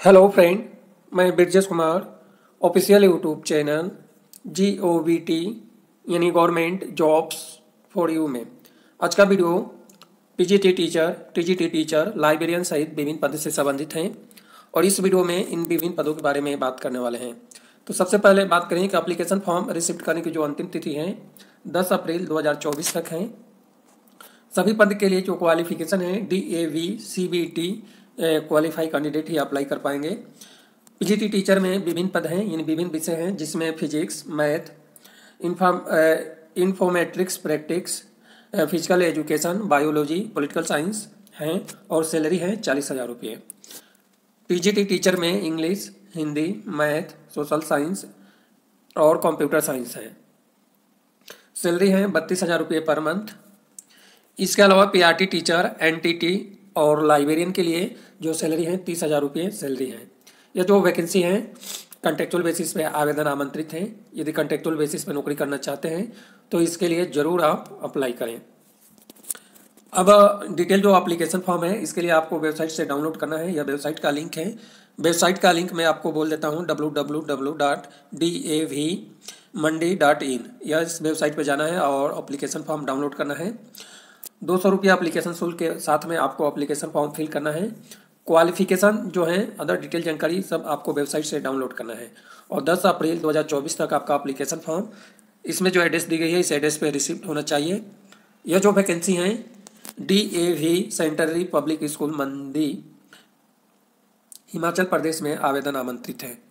Hello friend मैं Brajesh Kumar official YouTube channel G O V T यानी government jobs for you में। आज का video PGT teacher TGT teacher librarian सहित विभिन्न पद से संबंधित हैं और इस वीडियो में इन विभिन्न पदों के बारे में बात करने वाले हैं। तो सबसे पहले बात करें कि अप्लीकेशन फॉर्म रिसिप्ट करने की जो अंतिम तिथि है, दस अप्रैल दो हज़ार चौबीस तक है। सभी पद के लिए जो क्वालिफिकेशन है D A V C B T qualify candidate he apply कर पाएँगे। पीजीटी टीचर में विभिन्न पद हैं यानी विभिन्न विषय हैं, जिसमें physics math inform informatics practices physical education biology political science हैं और सैलरी है चालीस हज़ार रुपये। पीजीटी टीचर में English Hindi math social science और कंप्यूटर साइंस है। सैलरी है बत्तीस हज़ार रुपये पर मंथ इसके अलावा पीआरटी टीचर एनटीटी और लाइब्रेरियन के लिए जो सैलरी है, तीस हज़ार रुपये सैलरी है। यह जो वैकेंसी है कंटेक्चुअल बेसिस पे आवेदन आमंत्रित हैं। यदि कंटेक्चुअल बेसिस पे नौकरी करना चाहते हैं तो इसके लिए ज़रूर आप अप्लाई करें। अब डिटेल जो एप्लीकेशन फॉर्म है, इसके लिए आपको वेबसाइट से डाउनलोड करना है। या वेबसाइट का लिंक है। वेबसाइट का लिंक मैं आपको बोल देता हूँ W W W dot D A V Mandi dot in यह इस वेबसाइट पर जाना है और अप्लीकेशन फॉर्म डाउनलोड करना है। दो सौ रुपया अप्लीकेशन शुल्क के साथ में आपको अप्लीकेशन फॉर्म फिल करना है। क्वालिफिकेशन जो है अदर डिटेल जानकारी सब आपको वेबसाइट से डाउनलोड करना है। और 10 अप्रैल 2024 तक आपका अप्लीकेशन फॉर्म इसमें जो एड्रेस दी गई है, इस एड्रेस पे रिसिप्ट होना चाहिए। यह जो वैकेंसी है D A V centenary public school Mandi Himachal Pradesh में आवेदन आमंत्रित है।